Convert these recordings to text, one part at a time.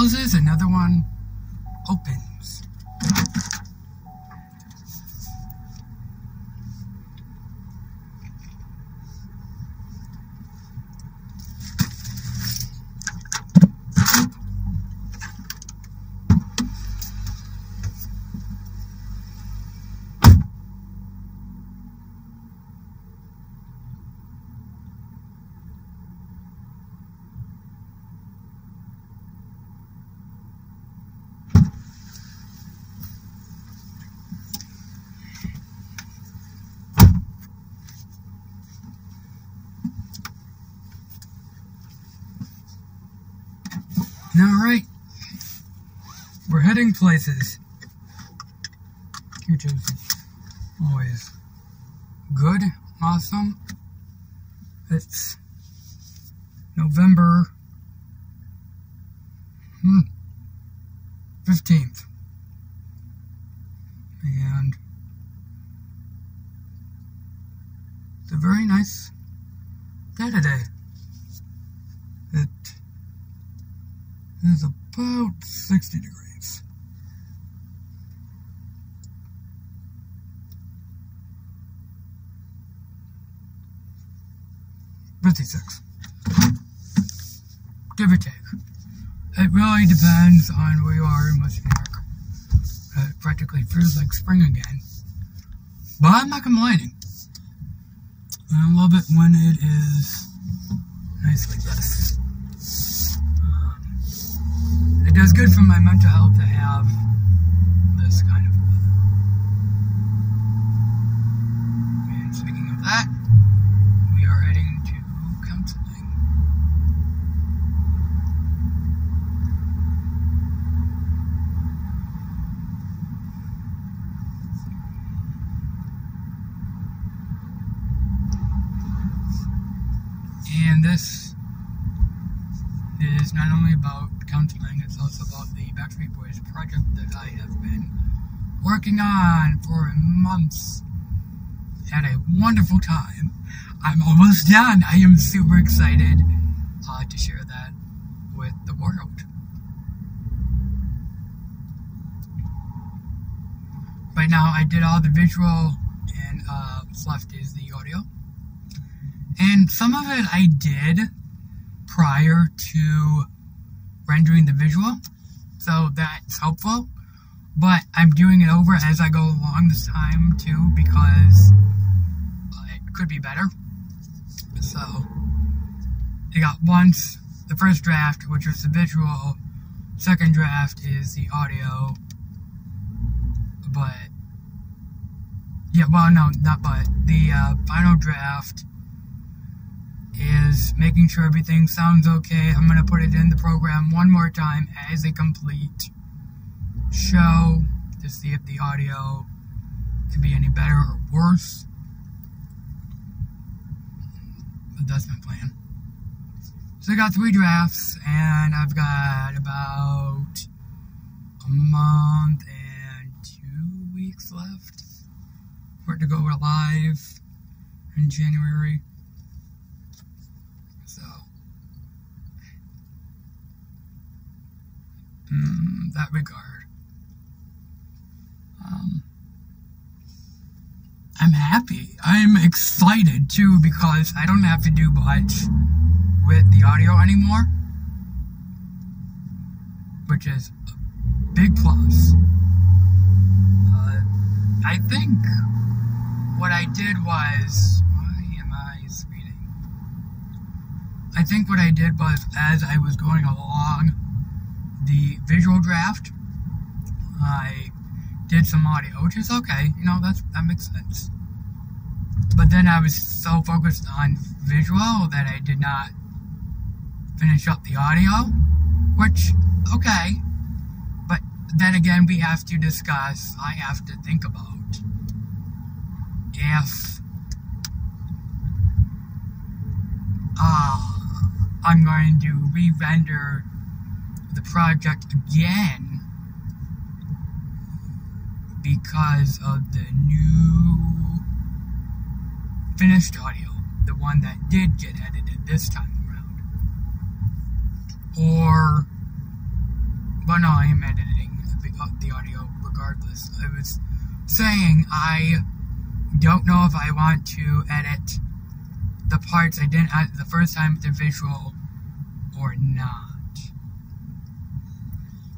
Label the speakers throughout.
Speaker 1: closes, another one opens. Alright. We're heading places. Which is always good, awesome. It's November hmm, 15th. And it's a very nice day today. 26. Give or take. It really depends on where you are in Western New uh, it practically feels like spring again. But I'm not complaining. I love it when it is nice like this. Um, it does good for my mental health to have this kind of working on for months. Had a wonderful time. I'm almost done. I am super excited uh, to share that with the world. Right now, I did all the visual, and uh, left is the audio. And some of it I did prior to rendering the visual, so that's helpful. But I'm doing it over as I go along this time too because it could be better. So I got once the first draft, which was the visual. Second draft is the audio. But yeah, well, no, not but the uh, final draft is making sure everything sounds okay. I'm gonna put it in the program one more time as a complete show to see if the audio could be any better or worse. But that's my plan. So I got three drafts, and I've got about a month and two weeks left for it to go live in January. So, in that regard, um, I'm happy. I'm excited too because I don't have to do much with the audio anymore, which is a big plus. Uh, I think what I did was. Why am I speeding? I think what I did was, as I was going along the visual draft, I did some audio, which is okay. You know, that's that makes sense. But then I was so focused on visual that I did not finish up the audio, which okay. But then again, we have to discuss. I have to think about if uh, I'm going to re-render the project again because of the new finished audio, the one that did get edited this time around. or but no, I am editing uh, the audio regardless. I was saying I don't know if I want to edit the parts I didn't edit the first time with the visual or not.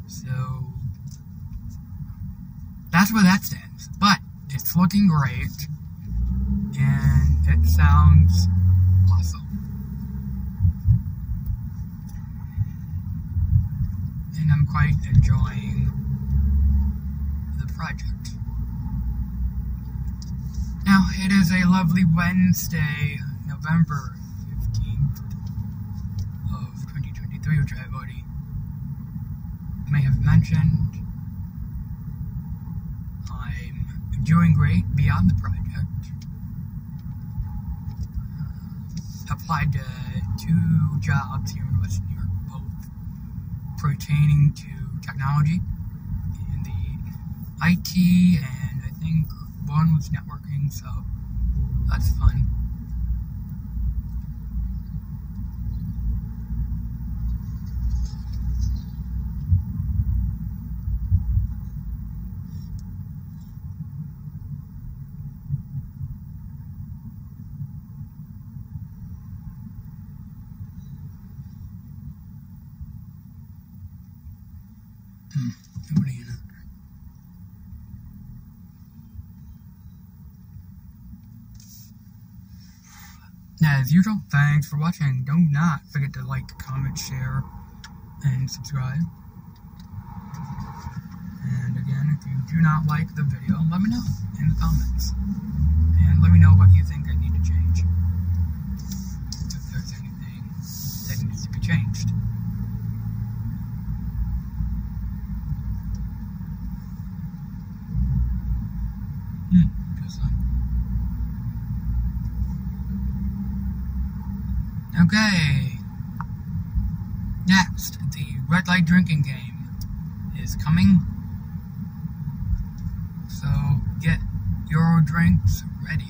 Speaker 1: So that's where that stands. But it's looking great and it sounds awesome. And I'm quite enjoying the project. Now, it is a lovely Wednesday, November 15th of 2023, which I've already may have mentioned. I'm doing great beyond the project. Uh, applied to two jobs here in Western New York, both pertaining to technology in the IT, and I think one was networking, so that's fun. Hmm, nobody in it. As usual, thanks for watching. Do not forget to like, comment, share, and subscribe. And again, if you do not like the video, let me know in the comments. And let me know what you think I need to change. If there's anything that needs to be changed. Hmm, just like Okay. Next, the red light drinking game is coming. So get your drinks ready.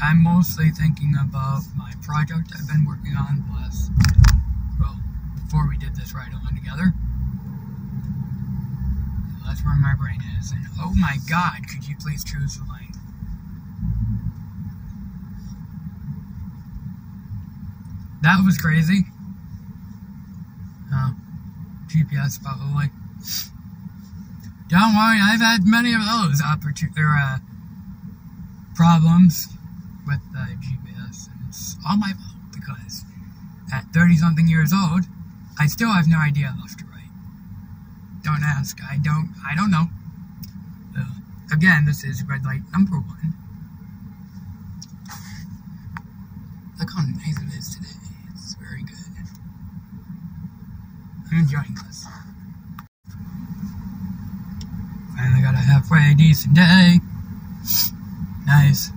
Speaker 1: I'm mostly thinking about my project I've been working on last, before we did this ride along together. That's where my brain is. And oh my god, could you please choose the lane? That was crazy. Oh, GPS probably. Don't worry, I've had many of those opportunities, uh, problems with the GPS, and it's all my fault because at 30 something years old, I still have no idea left or right. Don't ask. I don't. I don't know. Uh, again, this is red light number one. Look how nice it is today. It's very good. I'm enjoying this. Finally got a halfway decent day. Nice.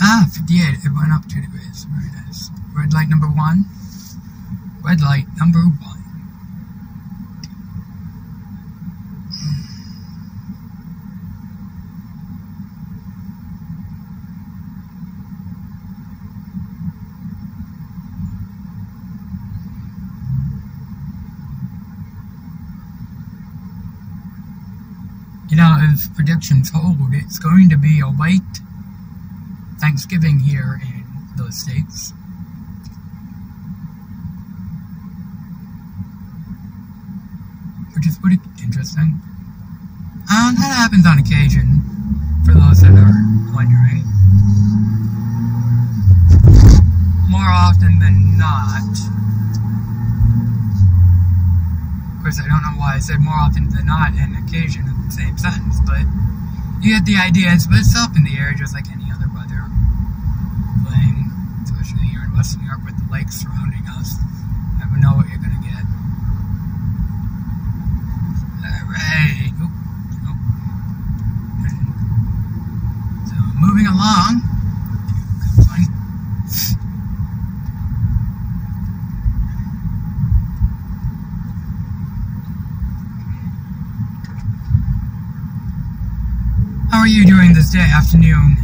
Speaker 1: Ah, 58. It went up two degrees. Very nice. Red light number one. Red light number one. You know, if predictions hold, it's going to be a white Thanksgiving here in those states. Which is pretty interesting. And that happens on occasion, for those that are wondering. More often than not. Of course, I don't know why I said more often than not and occasion in the same sentence, but you get the idea. It's, it's up in the air just like any other weather thing, especially here in Western New York with the lakes surrounding us. Never know Hey. Oop, oop. So moving along. How are you doing this day, afternoon?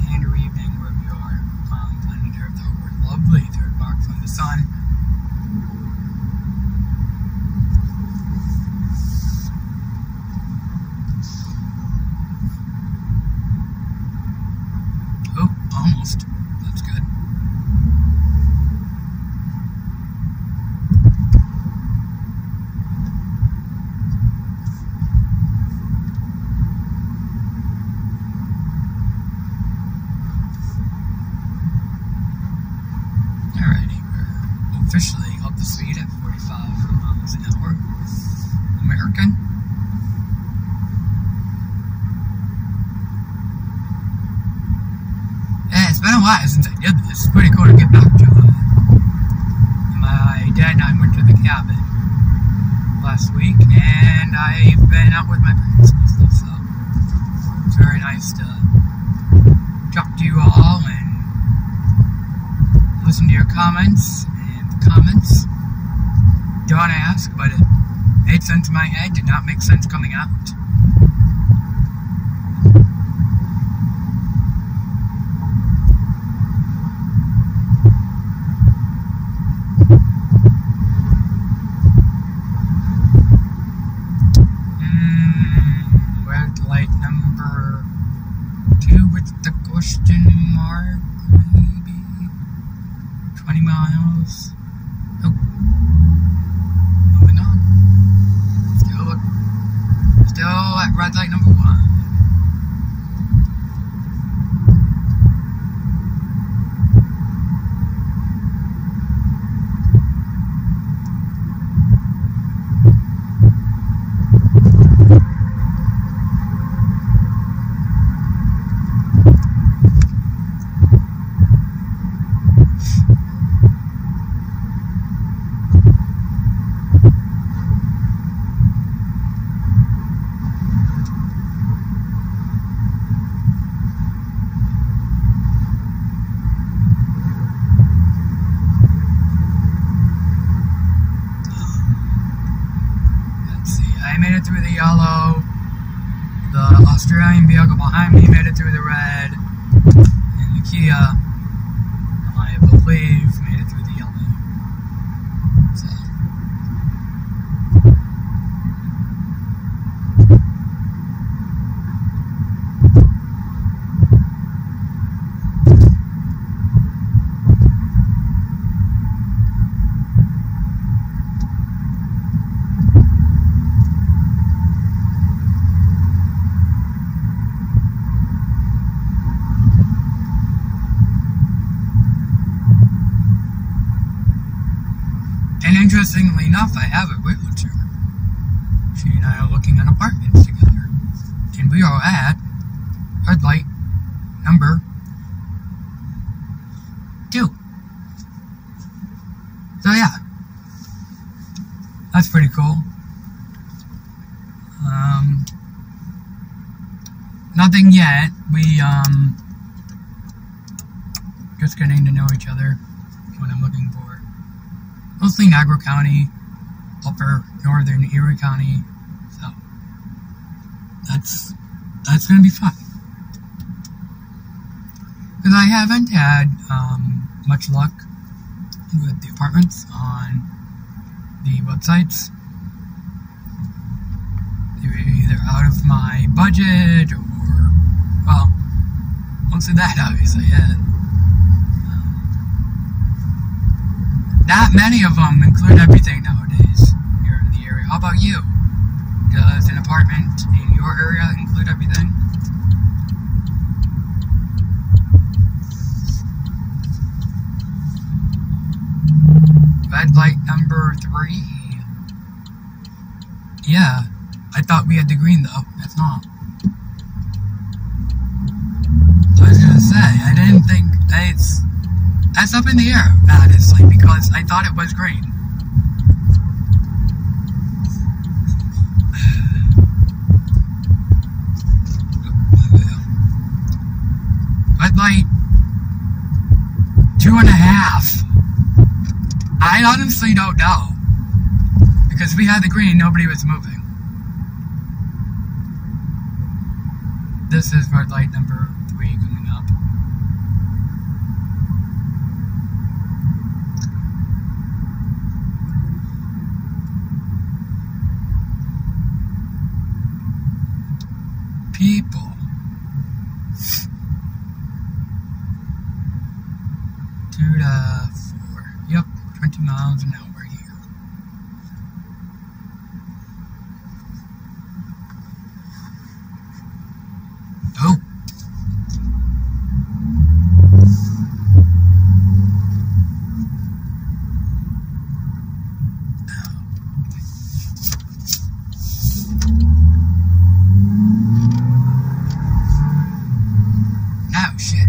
Speaker 1: Pretty cool. Um nothing yet. We um just getting to know each other. What I'm looking for mostly Niagara County, upper northern Erie County. So that's that's gonna be fun. Because I haven't had um, much luck with the apartments on the websites. They're either out of my budget or well, won't say that obviously yet. Not many of them include everything nowadays here in the area. How about you? Does an apartment in your area include everything? Red light number three. Yeah, I thought we had the green though. That's not. I was gonna say, I didn't think it's that's up in the air, honestly, because I thought it was green. Red light two and a half. I honestly don't know. Because we had the green, nobody was moving. This is red light number three coming up. People. Two to four. Yep, 20 miles an hour here. Oh. Oh shit.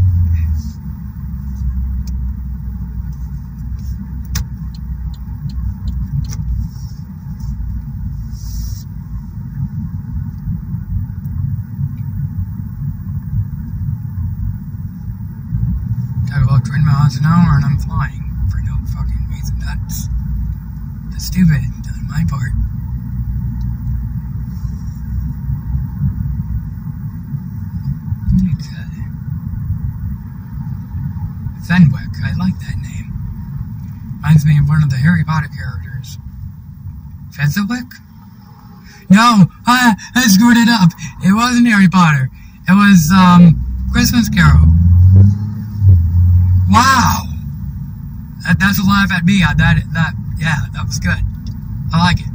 Speaker 1: Talk about 20 miles an hour and I'm flying for no fucking reason. That's, that's stupid on my part. Okay. Fenwick, I like that name. Reminds me of one of the Harry Potter characters. Fezziwick? No, I, I screwed it up. It wasn't Harry Potter. It was, um, Christmas Carol. Wow! That, that's a laugh at me. I, that, that, yeah, that was good. I like it.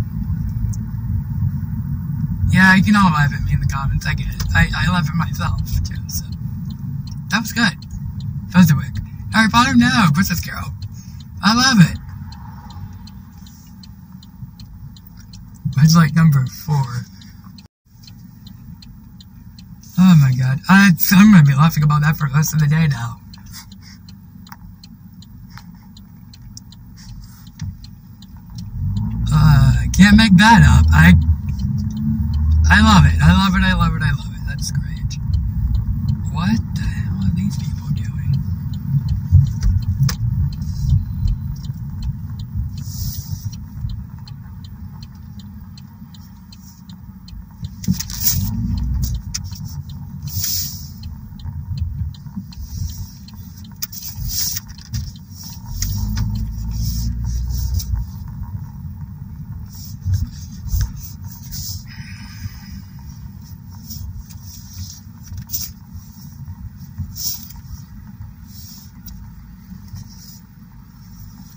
Speaker 1: Yeah, you can all laugh at me in the comments. I get it. I, I laugh at myself, too, so. That was good. Fezziwick. Harry Potter? No. Christmas Carol. I love it. It's like number four. Oh my god. I, I'm gonna be laughing about that for the rest of the day now. Uh, can't make that up. I I love it. I love it. I love it. I love it. That's great. What the hell are these people doing?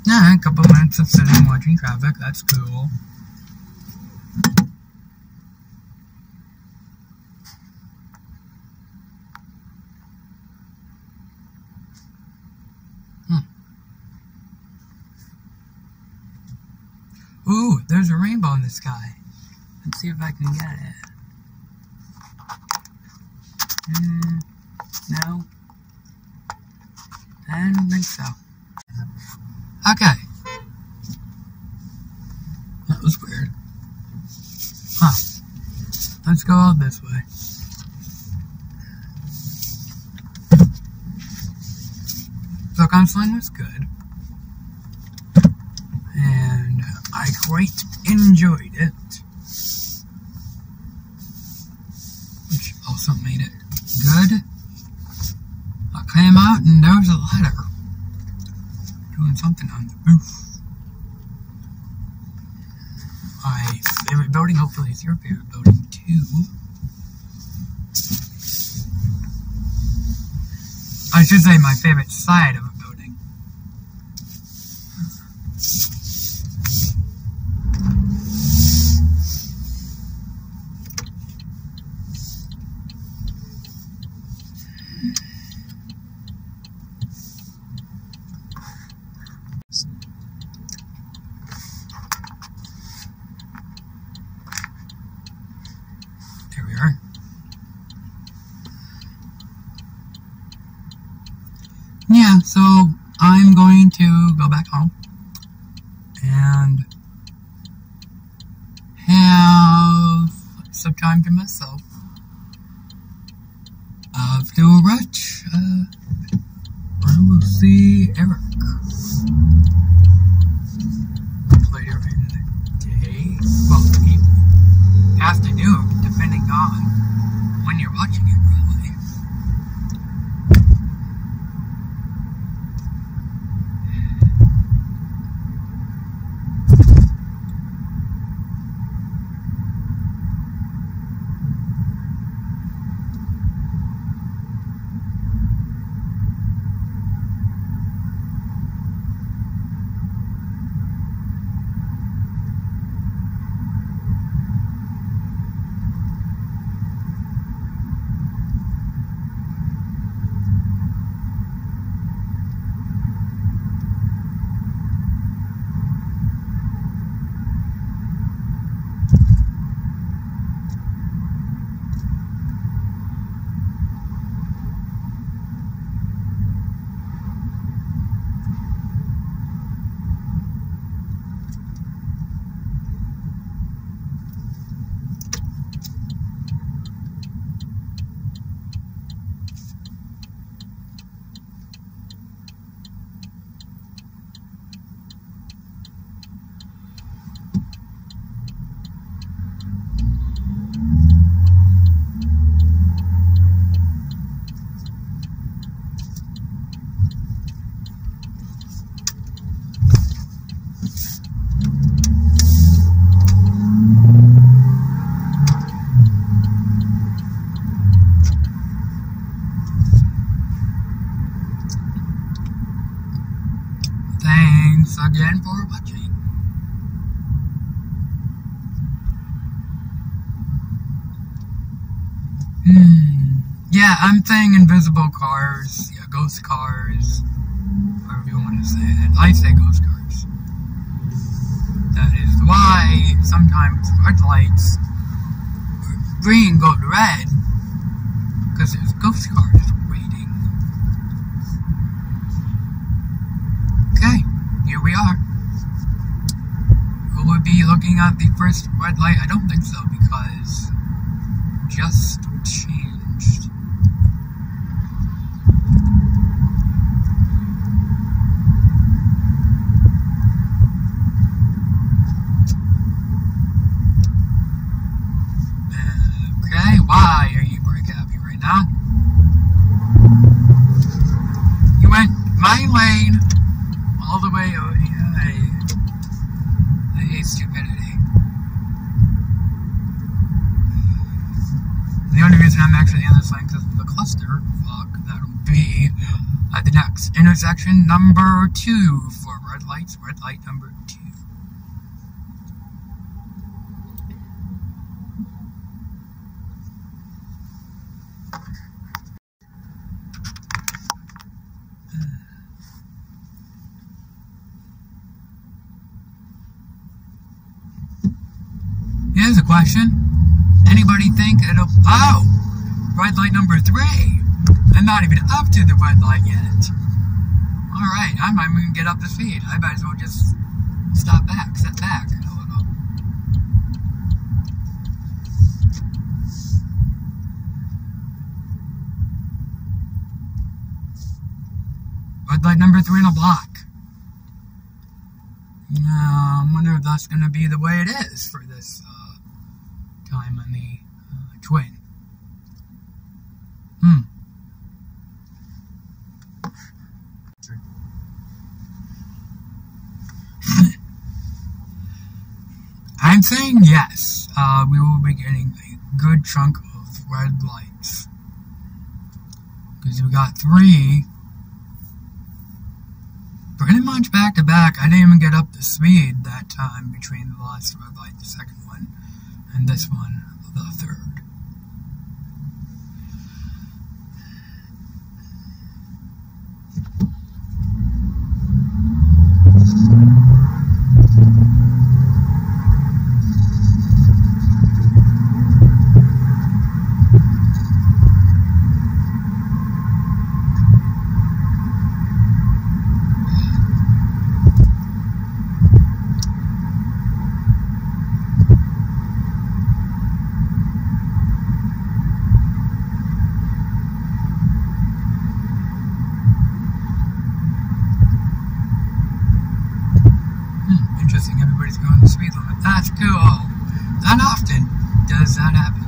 Speaker 1: Yeah, a couple minutes of traffic. That's cool. Hmm. Ooh, there's a rainbow in the sky. Let's see if I can get it. Hmm, no. I don't think so. Okay. That was weird. Huh. Let's go out this way. So counseling was good. And I quite enjoyed it. Which also made it good. I came out and there was a letter doing something on the roof. My favorite building, hopefully it's your favorite building too. I should say my favorite side of a building. There we are. Yeah, so I'm going to go back home and have some time to myself. After which, uh, I will see Eric later in the day. Well, to do depending on when you're watching it, really. thanks again for watching. Hmm. Yeah, I'm saying invisible cars, yeah, ghost cars, however you want to say it. I say ghost cars. That is why sometimes red lights, green go to red, because there's ghost cars waiting. Okay, here we are. Will we be looking at the first red light? I don't think so, because just changed. Okay, why are you break happy right now? You went my lane all the way over here. I, I hate stupidity. The only reason I'm actually in this lane because of the cluster fuck that'll be at the next intersection number two for red lights, red light number two. Here's a question. Anybody think it'll. Oh! Red light number three! I'm not even up to the red light yet. Alright, I might even get up the speed. I might as well just stop back, set back. Red light number three in a block. Yeah, I wonder if that's going to be the way it is for this uh, time on the uh, twin. Hmm. I'm saying yes. Uh, we will be getting a good chunk of red lights. Because we got three pretty much back to back. I didn't even get up to speed that time between the last red light, the second one, and this one, the third. Hmm, interesting. Everybody's going the speed limit. That's cool. Not often does that happen.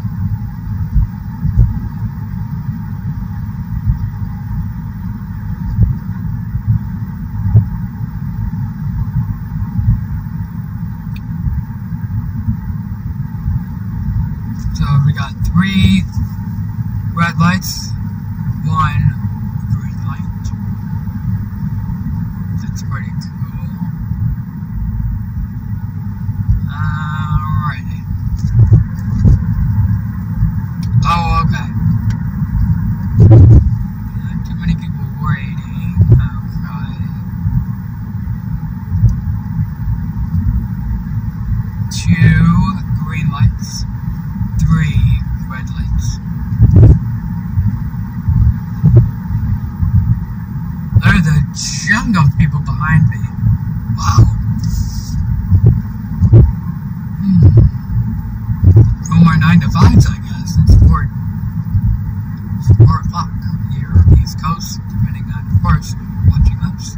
Speaker 1: East Coast, depending on, of course, watching us.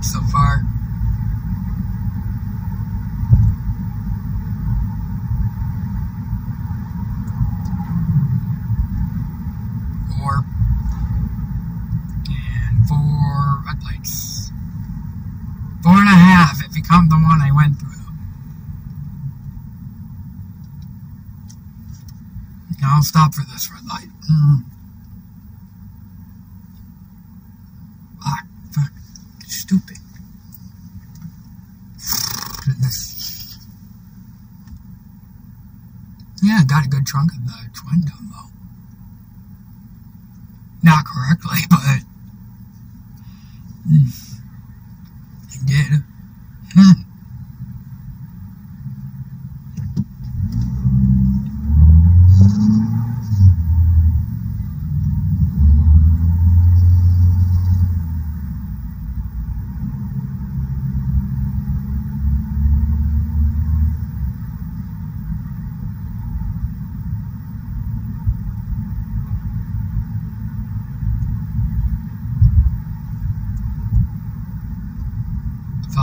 Speaker 1: back so far. Four. And four red lights. Four and a half if you count the one I went through. Now I'll stop for this red light.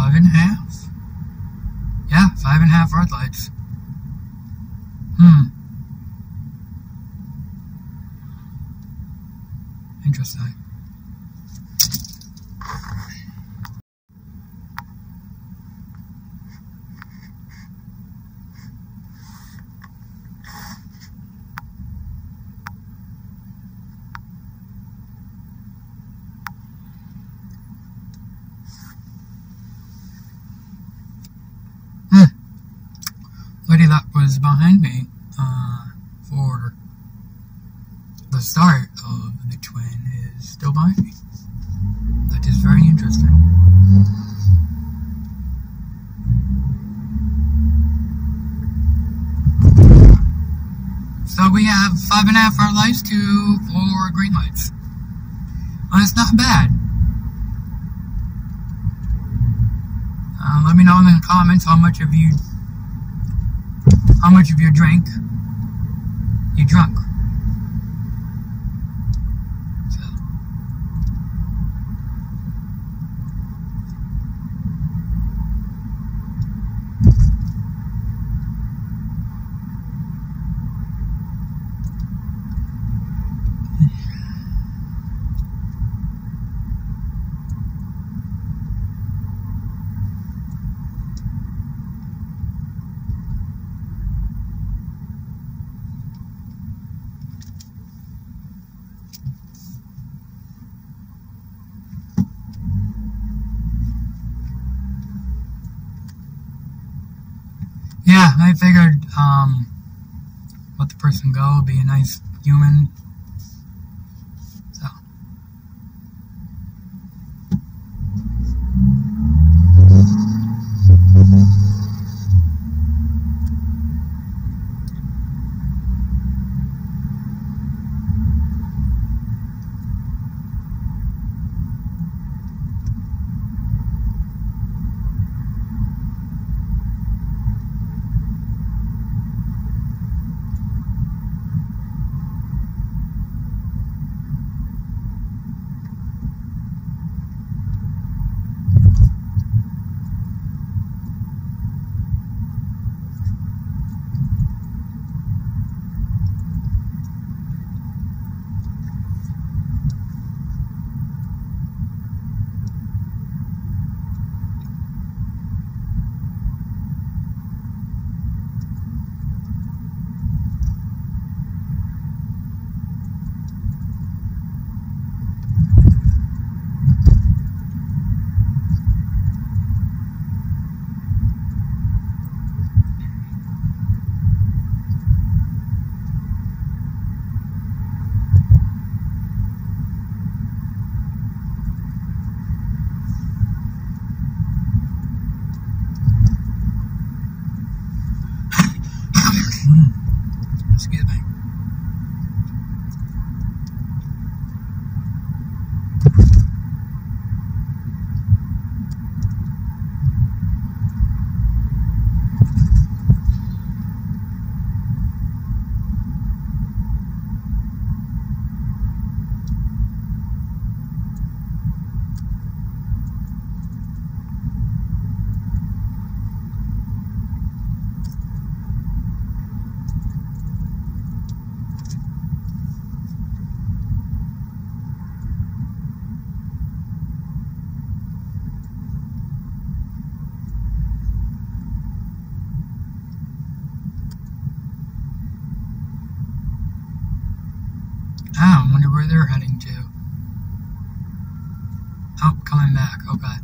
Speaker 1: five and a half. Yeah, five and a half red lights. Hmm. Interesting. figured um, let the person go, be a nice human, where they're heading to. Oh, coming back. Oh, okay.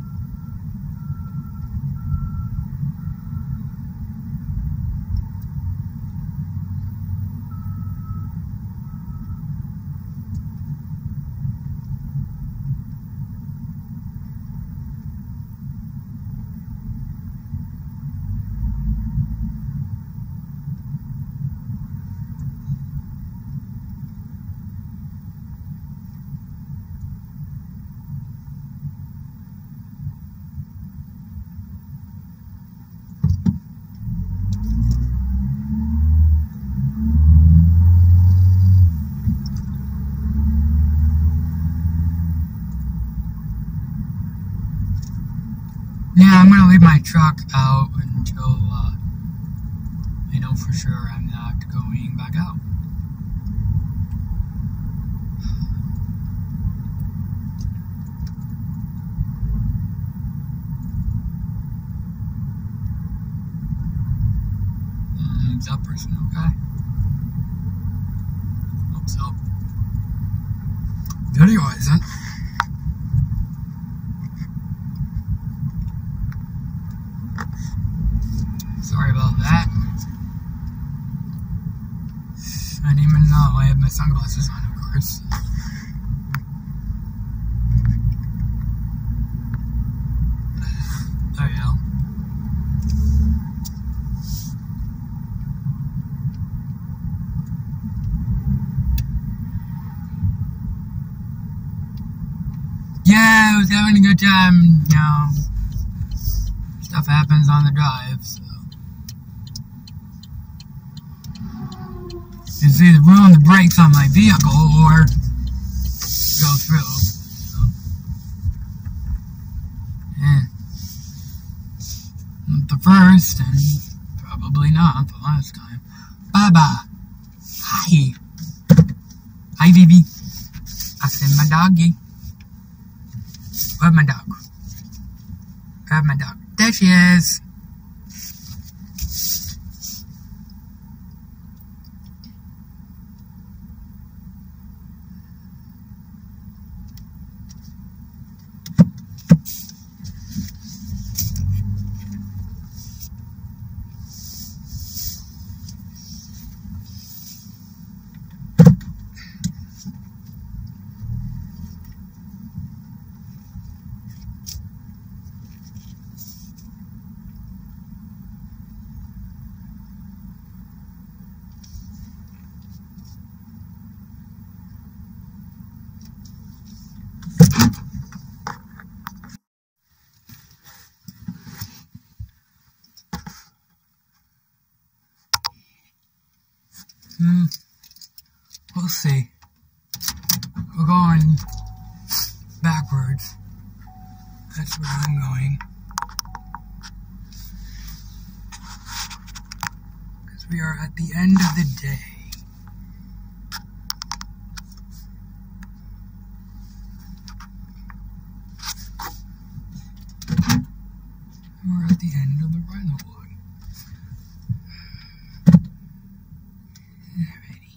Speaker 1: Yeah, I'm gonna leave my truck out until uh, I know for sure I'm not going back out. Mm, is that person okay? Hope so. Video isn't. Sorry about that. I didn't even know I had my Oh yeah. I was having a good time, you know. Stuff happens on the drive, It's either ruin the brakes on my vehicle or go through. So. Yeah. Not the first, and probably not the last time. Bye bye. Hi. Hi, baby. I send my doggy. Where's my dog? Where's my dog? There she is. Hmm. We'll see. We're going backwards. That's where I'm going. Because we are at the end of the day. We're at the end of the rhino line. Alrighty.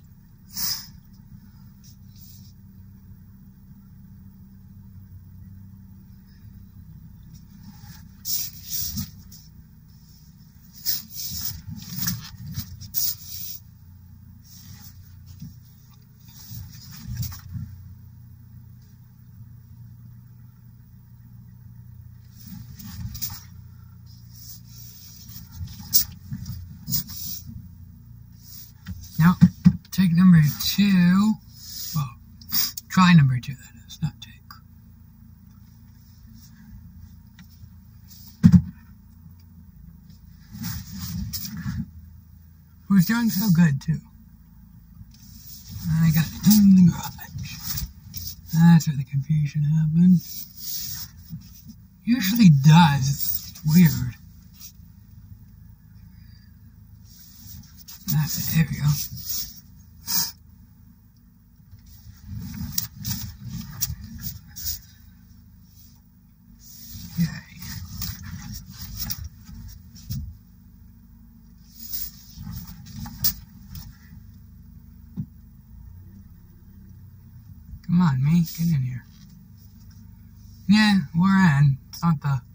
Speaker 1: Now, take number two. Well, try number two, that is, not take. Who's doing so good, too? I got it in the garage. That's where the confusion happened. Usually does. It's weird. Ah, there we go. Yay. Come on, me, get in here. Yeah, we're